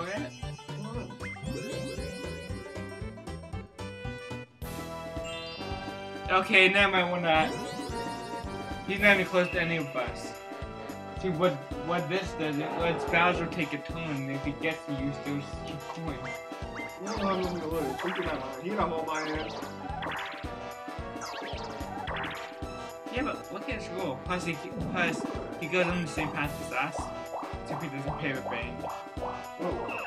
Okay, never mind, we're not. He's not even close to any of us. See, what what this does, it lets Bowser take a turn. If he gets to use those two coins. No, no, no, no, no. Think you're not You're not hold my Yeah, but look at his rule. Plus, he, plus, he goes on the same path as us. So he doesn't pay the bank. Oh.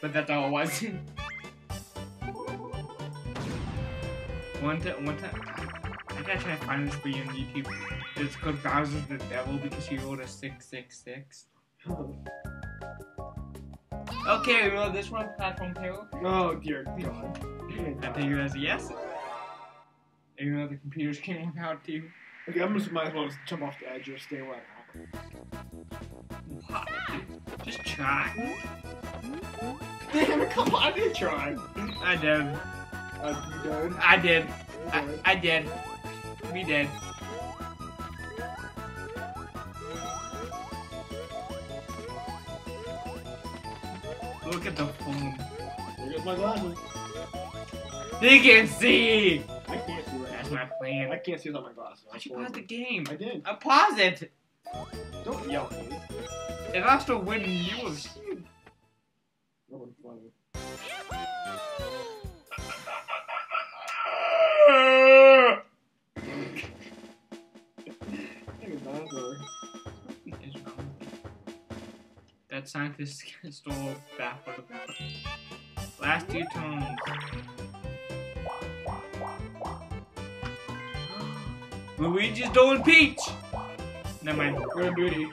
But that's all it was. one time, one time, I gotta try to find this for you on YouTube. It's called Bowser's the Devil because he rolled a 666. Okay, we rolled this one, Platform Tail. oh dear God. I think it was a yes. Even though the computers came without you. Okay, I'm just might as well just jump off the edge or stay where I'm What? Just try. Damn come on, I did try. I did. Uh, you done? I did. I? I did. We did. Look at the phone. Look at my glasses. They can see! Can't see without my glasses. Why'd you pause the game? I did. I paused it! Don't yell at me. If I'm still winning, you will shoot. No funny. I think it's dinosaur. is wrong with you? That scientist stole the. Last two tones. Luigi's doing Peach! Never mind. We're a booty.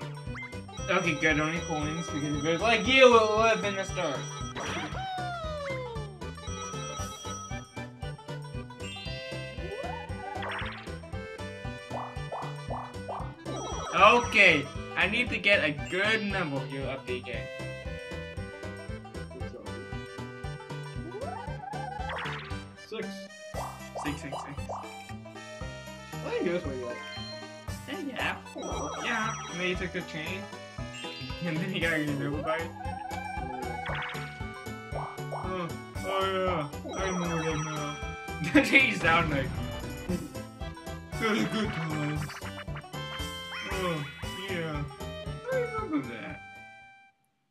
Okay, good. Only coins because if it was like you, it would have been a star. Okay, I need to get a good number here of DJ. This way yet. Eh, Yeah, yeah. And then he took the chain, and then he got number by it. Oh, oh yeah, I remember that now. That's what you sound like. Those good times. Oh, yeah. I remember that.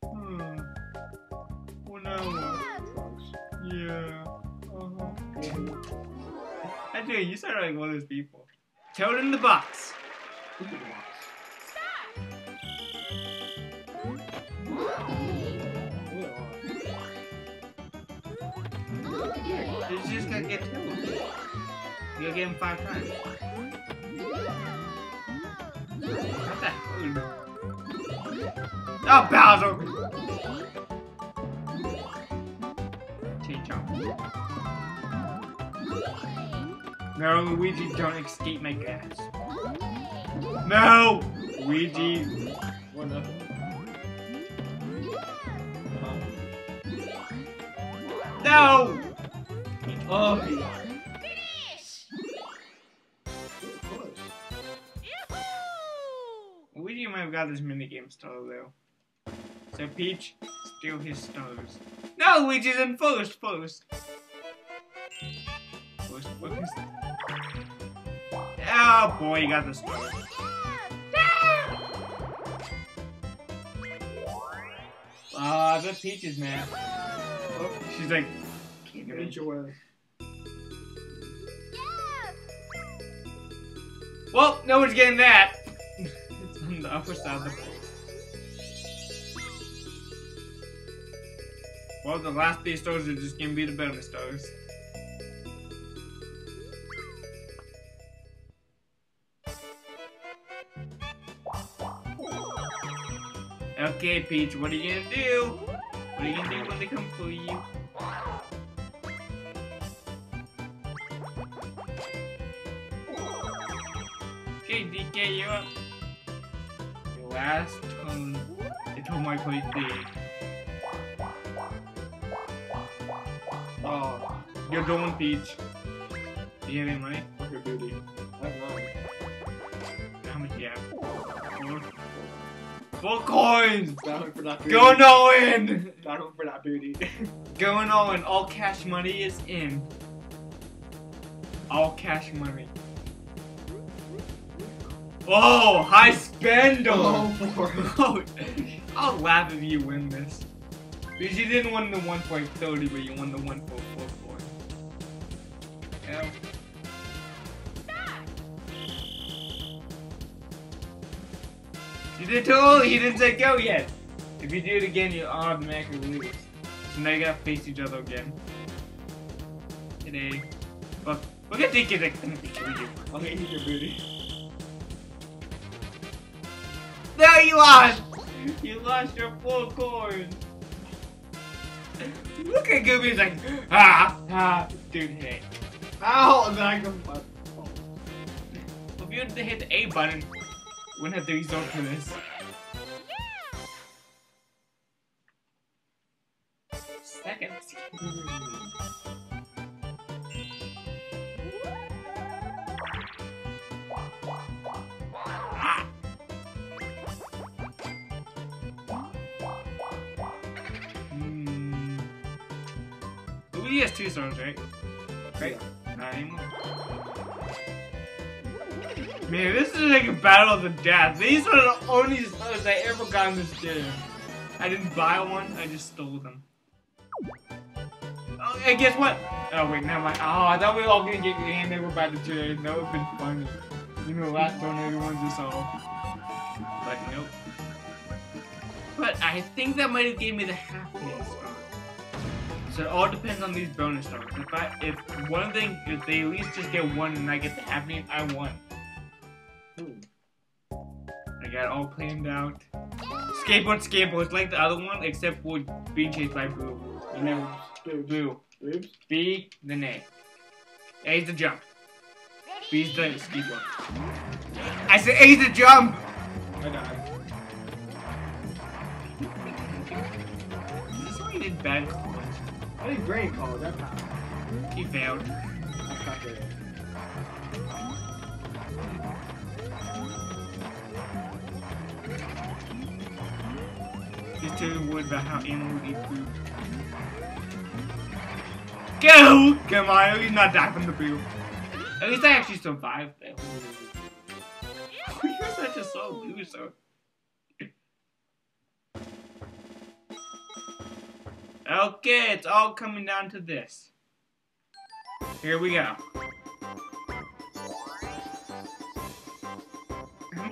Hmm. Well, now what? Yeah. Uh-huh. Do, you sound like one of those people. Toad in the box. Yeah. You just gotta get two. You gotta get him five times. What the hell? Oh, Bowser! Change up. No, Luigi, don't escape my gas. No! Luigi. One nothing. No! Oh, got. Luigi might have got this minigame star though. So Peach, steal his stars. No, Luigi's in first, first. First, first. Oh boy, you got the star. Ah, I bet Peach is mad. Oh, she's like, can't do it. Enjoy. Well, no one's getting that. it's on the upper side of the board. Well, the last three stars are just gonna be the bonus stars. Okay, Peach, what are you gonna do? What are you gonna do when they come for you? Okay, DK, you're up. Your last turn. It's home my place D. Oh, you're doing Peach. Do you have any money? Four coins! Battling for that booty. Going on! Battling for that booty. Going. All in all cash money is in. All cash money. Oh, high spend! Four. Oh, I'll laugh if you win this. Because you didn't win the 1.30, but you won the 1.44. Yeah. You did too. He didn't say go yet. If you do it again, you automatically lose. So now you gotta face each other again. Today. Look, look at Dick. I'll hit your booty. No, you lost! You lost your full coin. Look at Gooby, he's like, ah, ah, dude, hey. Ow! And then I go. Oh. If you hit the A button, wouldn't have to resort to this. Seconds. Hmm. Luigi has two stars, right? Right? Not anymore. Man, this is like a battle of the death. These are the only stars I ever got in this game. I didn't buy one, I just stole them. Oh, and guess what? Oh, wait, never mind. Oh, I thought we were all gonna get and they were about to trade. That would've been funny. You know, last tornado ones just all. But nope. But I think that might have gave me the star. So it all depends on these bonus stars. If I, if one thing, if they at least just get one and I get the name, I won. I got all planned out. Skateboard, skateboard, like the other one, except for being chased by Boo. You know, Boo. Oops. B, the name. A's the jump. B's the skateboard. I said A's the jump! I died. Is this why you did bad college? I did great in college. I passed. He failed. I passed it. He's telling Wood about how animals eat food. Go! Come on, least not die from the poo. At least I actually survived though. You're such a slow loser. Okay, it's all coming down to this. Here we go.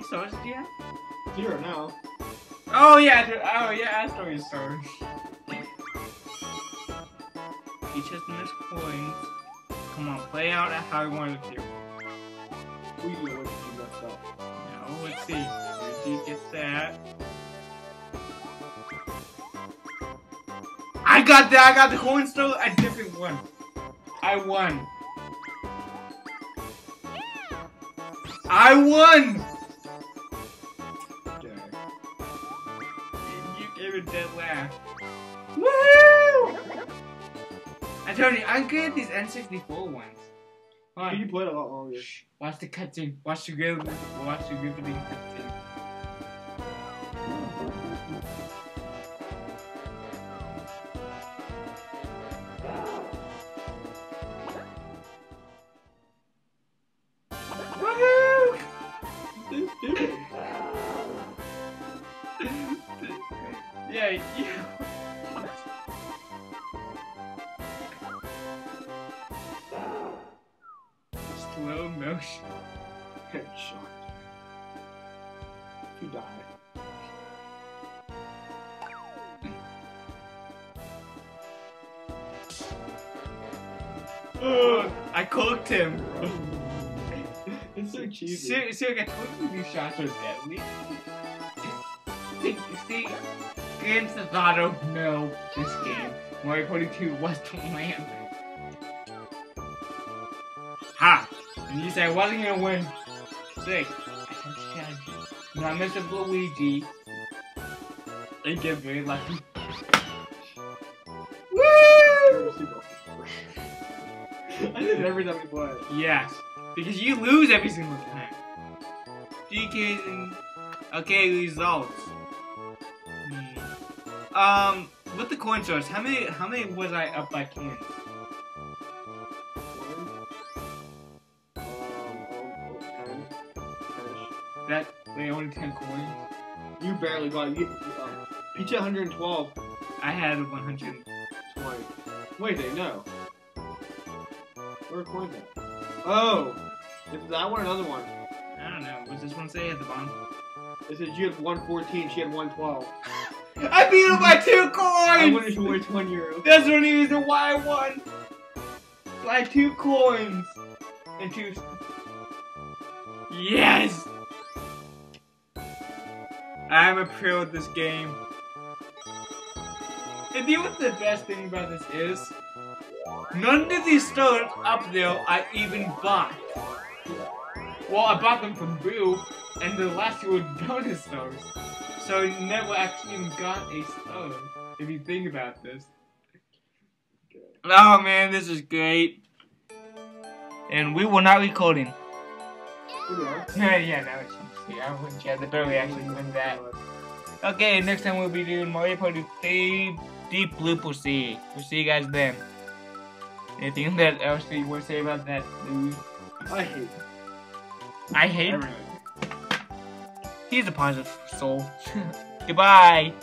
Stars do you have? Zero now. Oh yeah, oh yeah, asteroid stars. Each has missed coins. Come on, play out how I wanted to. We know what you messed up. Now let's see. Where do you get that? I got that. I got the coin still. A different one. I won. I won. Gave dead laugh. Woo! I told you, I'm good at these N64 ones. On. You played a lot longer. Shh. Watch the cutscene. Watch the good. Watch the good cutscene. Cheesy. See, I told you these shots are deadly. See, see, Grand Theft Auto, no, this game. Mario Party 2 was the land. Ha! And you say I wasn't gonna win. Sick. I have strategy. Now, Mr. Luigi. They get very lucky. Woo! I did every time we play. Yes, because you lose every single time. DKs and... Okay, results. Hmm. Um, with the coin source, how many how many was I up by ten? That they only ten coins. You barely got you. Uh, Peach 112. I had 120. Wait, they no. Where are coins at? Oh. One or another one? I don't know. What's this one say at the bottom? It says you had 114, she had 112. I beat him by two coins! I wanted to waste one euro. That's the only reason why I won. By two coins and two. Yes. I'm a pro at this game. And you know what the best thing about this is? None of these stars up there I even bought. Well, I bought them from Boo, and the last two were bonus stars. So I never actually even got a star, if you think about this. Oh man, this is great. And we were not recording. Here we are. yeah, now it's yeah, I wouldn't yeah, the barely actually doing that. Okay, next time we'll be doing Mario Party 3 Deep Bloober Sea. We'll see you guys then. Anything that else that you want to say about that, dude? I hate I hate. everything. He's a positive soul. Goodbye.